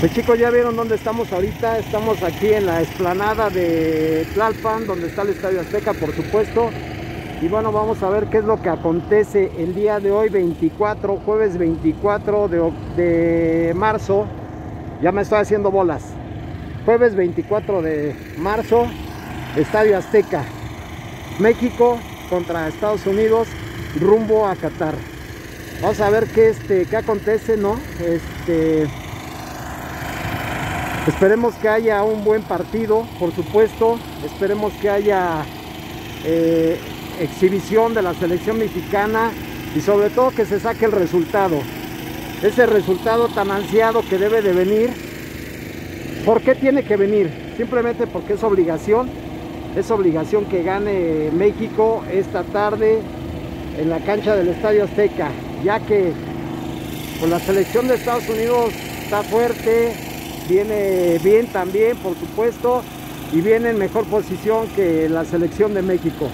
Pues chicos, ya vieron dónde estamos ahorita. Estamos aquí en la explanada de Tlalpan, donde está el Estadio Azteca, por supuesto. Y bueno, vamos a ver qué es lo que acontece el día de hoy, 24, jueves 24 de, de marzo. Ya me estoy haciendo bolas. Jueves 24 de marzo, Estadio Azteca. México contra Estados Unidos, rumbo a Qatar. Vamos a ver qué, este, qué acontece, ¿no? Este, Esperemos que haya un buen partido, por supuesto. Esperemos que haya eh, exhibición de la selección mexicana y sobre todo que se saque el resultado. Ese resultado tan ansiado que debe de venir. ¿Por qué tiene que venir? Simplemente porque es obligación. Es obligación que gane México esta tarde en la cancha del Estadio Azteca, ya que pues, la selección de Estados Unidos está fuerte, viene bien también, por supuesto, y viene en mejor posición que la selección de México.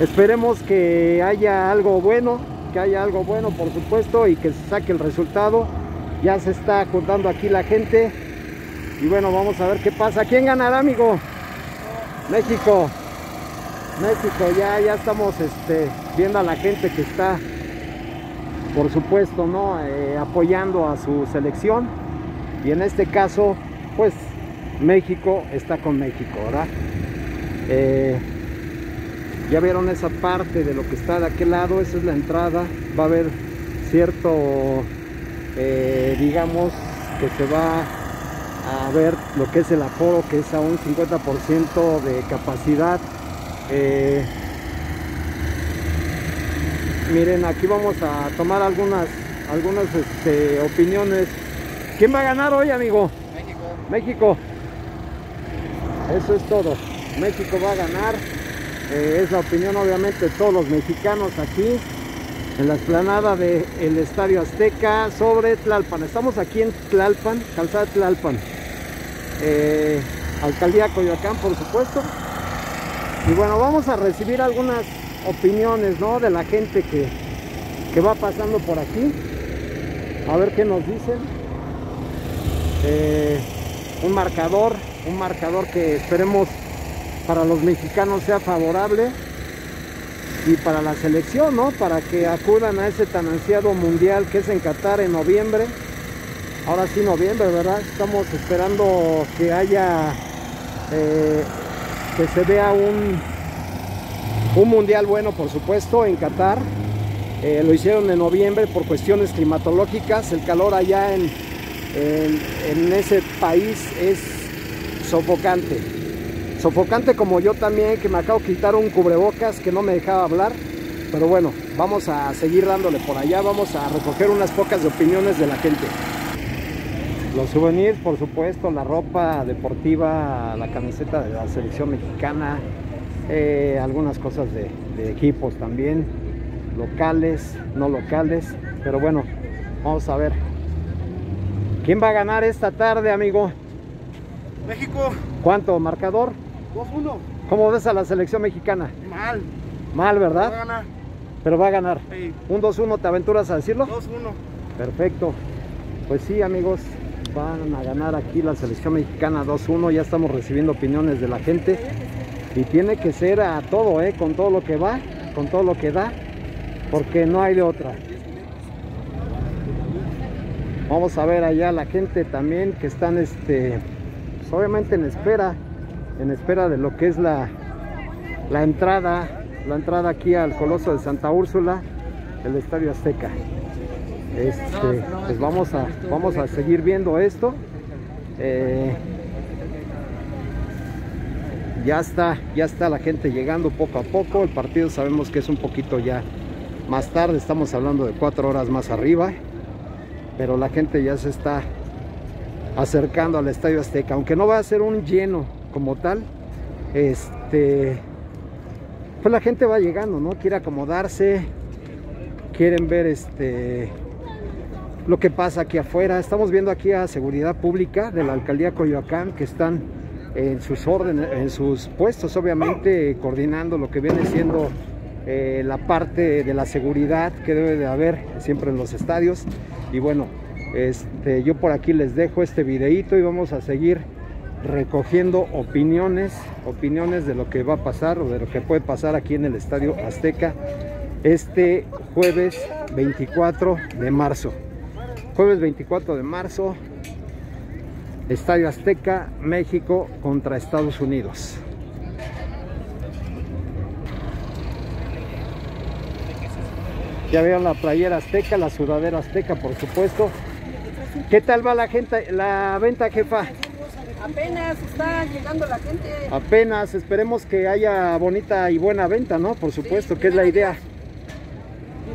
Esperemos que haya algo bueno, que haya algo bueno, por supuesto, y que se saque el resultado. Ya se está contando aquí la gente. Y bueno, vamos a ver qué pasa. ¿Quién ganará, amigo? México. México, ya, ya estamos este, viendo a la gente que está, por supuesto, ¿no? Eh, apoyando a su selección y en este caso pues México está con México ¿verdad? Eh, ya vieron esa parte de lo que está de aquel lado esa es la entrada va a haber cierto eh, digamos que se va a ver lo que es el aforo que es a un 50% de capacidad eh, miren aquí vamos a tomar algunas algunas este, opiniones ¿Quién va a ganar hoy, amigo? México. México. Eso es todo. México va a ganar. Eh, es la opinión, obviamente, de todos los mexicanos aquí en la explanada del Estadio Azteca sobre Tlalpan. Estamos aquí en Tlalpan, calzada Tlalpan. Eh, Alcaldía Coyoacán, por supuesto. Y bueno, vamos a recibir algunas opiniones ¿no? de la gente que, que va pasando por aquí. A ver qué nos dicen. Eh, un marcador, un marcador que esperemos para los mexicanos sea favorable y para la selección, ¿no? Para que acudan a ese tan ansiado mundial que es en Qatar en noviembre. Ahora sí, noviembre, ¿verdad? Estamos esperando que haya, eh, que se vea un, un mundial bueno, por supuesto, en Qatar. Eh, lo hicieron en noviembre por cuestiones climatológicas. El calor allá en, en, ese país es sofocante. Sofocante como yo también, que me acabo de quitar un cubrebocas que no me dejaba hablar. Pero bueno, vamos a seguir dándole por allá, vamos a recoger unas pocas opiniones de la gente. Los souvenirs, por supuesto, la ropa deportiva, la camiseta de la selección mexicana, eh, algunas cosas de, de equipos también, locales, no locales, pero bueno, vamos a ver ¿Quién va a ganar esta tarde, amigo? México. ¿Cuánto? ¿Marcador? 2-1. ¿Cómo ves a la selección mexicana? Mal. Mal, ¿verdad? Va a ganar. Pero va a ganar. Sí. ¿Un 2-1 te aventuras a decirlo? 2-1. Perfecto. Pues sí, amigos, van a ganar aquí la selección mexicana 2-1. Ya estamos recibiendo opiniones de la gente. Y tiene que ser a todo, ¿eh? Con todo lo que va, con todo lo que da, porque no hay de otra. Vamos a ver allá la gente también que están este, pues, obviamente en espera, en espera de lo que es la, la entrada, la entrada aquí al Coloso de Santa Úrsula, el Estadio Azteca. Este, pues vamos a, vamos a seguir viendo esto. Eh, ya está, ya está la gente llegando poco a poco. El partido sabemos que es un poquito ya más tarde, estamos hablando de cuatro horas más arriba pero la gente ya se está acercando al Estadio Azteca, aunque no va a ser un lleno como tal, este, pues la gente va llegando, ¿no? Quiere acomodarse, quieren ver este lo que pasa aquí afuera. Estamos viendo aquí a seguridad pública de la alcaldía Coyoacán que están en sus órdenes, en sus puestos, obviamente coordinando lo que viene siendo eh, la parte de la seguridad que debe de haber siempre en los estadios. Y bueno, Este, yo por aquí les dejo este videito y vamos a seguir recogiendo opiniones, opiniones de lo que va a pasar o de lo que puede pasar aquí en el Estadio Azteca este jueves 24 de marzo. Jueves 24 de marzo, Estadio Azteca, México contra Estados Unidos. Ya vieron la playera azteca, la sudadera azteca, por supuesto. ¿Qué tal va la gente, la venta, jefa? Apenas está llegando la gente. Apenas, esperemos que haya bonita y buena venta, ¿no? Por supuesto, que es la idea.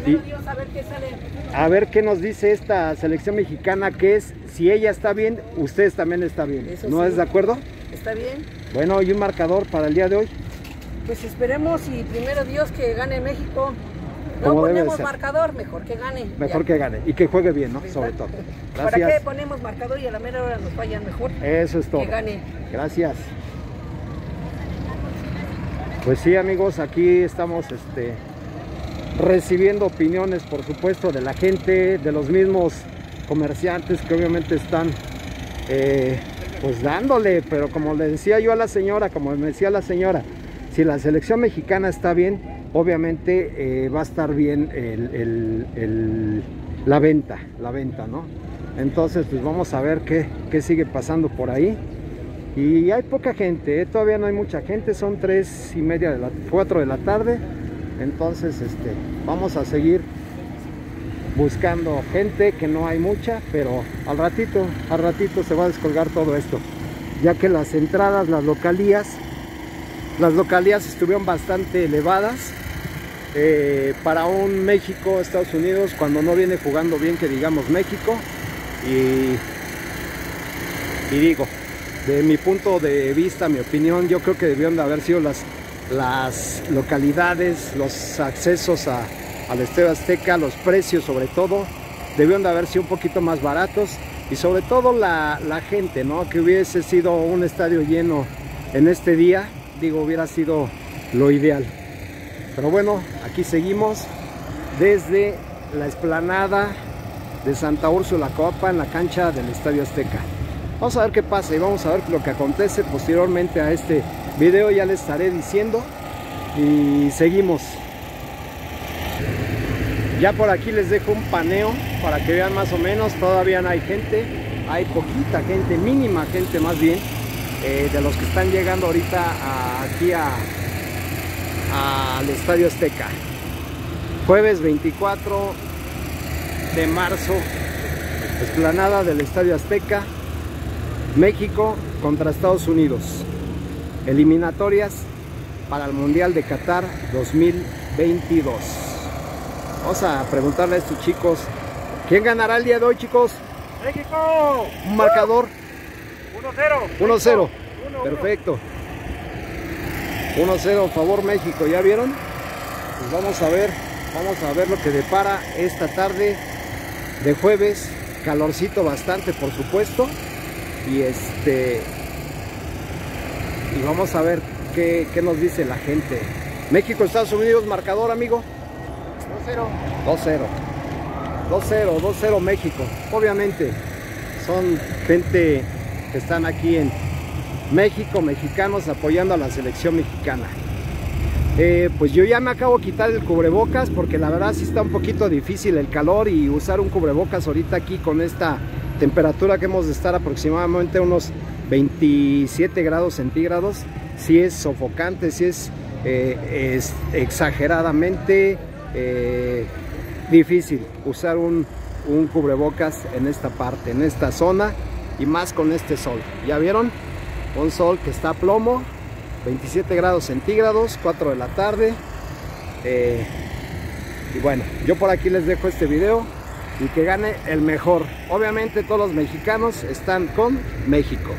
Primero Dios, a ver qué sale. A ver qué nos dice esta selección mexicana, que es, si ella está bien, ustedes también está bien. Eso ¿No sí. es de acuerdo? ¿Está bien? Bueno, y un marcador para el día de hoy. Pues esperemos y primero Dios que gane México. No ponemos marcador, mejor que gane. Mejor Ya. que gane y que juegue bien, ¿no? ¿Verdad? Sobre todo. ¿Para qué Gracias. ponemos marcador y a la mera hora nos vayan mejor? Eso es todo. Que gane. Gracias. Pues sí, amigos, aquí estamos este, recibiendo opiniones, por supuesto, de la gente, de los mismos comerciantes que obviamente están eh, pues dándole, pero como le decía yo a la señora, como me decía la señora, si la selección mexicana está bien, obviamente eh, va a estar bien la venta, la venta, ¿no? Entonces, pues vamos a ver qué, qué sigue pasando por ahí. Y hay poca gente, ¿eh? todavía no hay mucha gente, son tres y media de la, cuatro de la tarde. Entonces, este, vamos a seguir buscando gente, que no hay mucha, pero al ratito, al ratito se va a descolgar todo esto. Ya que las entradas, las localías, las localías estuvieron bastante elevadas. Eh, para un México, Estados Unidos, cuando no viene jugando bien, que digamos México. Y, y digo, de mi punto de vista, mi opinión, yo creo que debieron de haber sido las, las localidades, los accesos a, al Estadio Azteca, los precios sobre todo, debieron de haber sido un poquito más baratos y sobre todo la, la gente, ¿no? Que hubiese sido un estadio lleno en este día, digo, hubiera sido lo ideal. Pero bueno, aquí seguimos desde la explanada de Santa Úrsula Coapa en la cancha del Estadio Azteca. Vamos a ver qué pasa y vamos a ver lo que acontece posteriormente a este video, ya les estaré diciendo. Y seguimos. Ya por aquí les dejo un paneo para que vean más o menos, todavía no hay gente, hay poquita gente, mínima gente más bien, eh, de los que están llegando ahorita aquí a, al Estadio Azteca. Jueves 24 de marzo, esplanada del Estadio Azteca, México contra Estados Unidos. Eliminatorias para el Mundial de Qatar 2022. Vamos a preguntarle a estos chicos, ¿quién ganará el día de hoy, chicos? México. Un marcador 1-0. 1-0. Uno, Perfecto. 1-0 favor México, ¿ya vieron? Pues vamos a ver, vamos a ver lo que depara esta tarde de jueves. Calorcito bastante, por supuesto. Y este. Y vamos a ver qué, qué nos dice la gente. México, Estados Unidos, marcador, amigo. 1-0. 2-0. 2-0, 2-0 México. Obviamente son gente que están aquí en México, mexicanos apoyando a la selección mexicana. Eh, pues yo ya me acabo de quitar el cubrebocas porque la verdad sí está un poquito difícil el calor y usar un cubrebocas ahorita aquí con esta temperatura que hemos de estar aproximadamente unos 27 grados centígrados, sí es sofocante, sí es, eh, exageradamente eh, difícil usar un cubrebocas en esta parte, en esta zona y más con este sol. ¿Ya vieron? Un sol que está a plomo, 27 grados centígrados, 4 de la tarde. Eh, y bueno, yo por aquí les dejo este video y que gane el mejor. Obviamente todos los mexicanos están con México.